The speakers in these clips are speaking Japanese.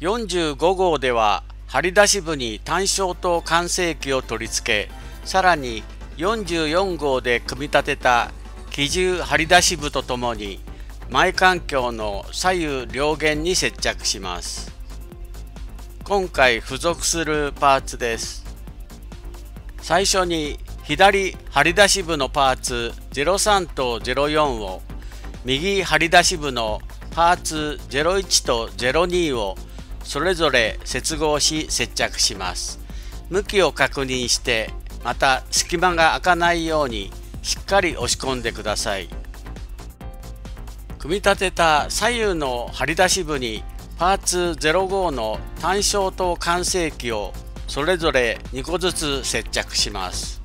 45号では張り出し部に単焦と完成機を取り付けさらに44号で組み立てた機重張り出し部とともに前環境の左右両弦に接着します。今回付属するパーツです。最初に左張り出し部のパーツ03と04を右張り出し部のパーツ01と02をそれぞれ接合し接着します。向きを確認してまた隙間が開かないようにしっかり押し込んでください。組み立てた左右の張り出し部にパーツ05の単焦と完成機をそれぞれ2個ずつ接着します。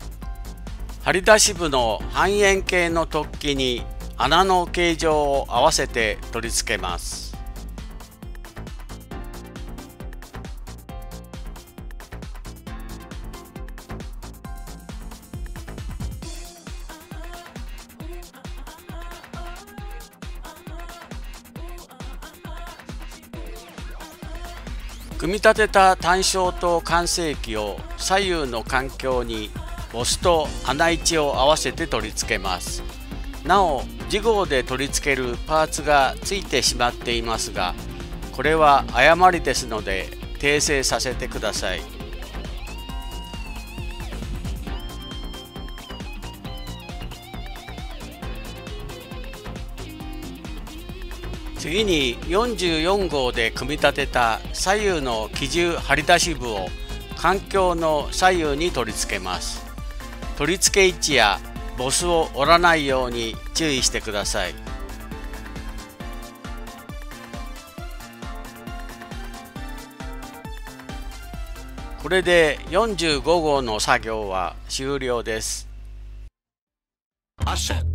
張り出し部の半円形の突起に穴の形状を合わせて取り付けます。組み立てた単焦と完成器を左右の環境にボスと穴位置を合わせて取り付けます。なお次号で取り付けるパーツがついてしまっていますがこれは誤りですので訂正させてください。次に44号で組み立てた左右の機重張り出し部を環境の左右に取り付けます。取り付け位置やボスを折らないように注意してください。これで45号の作業は終了です。アシェット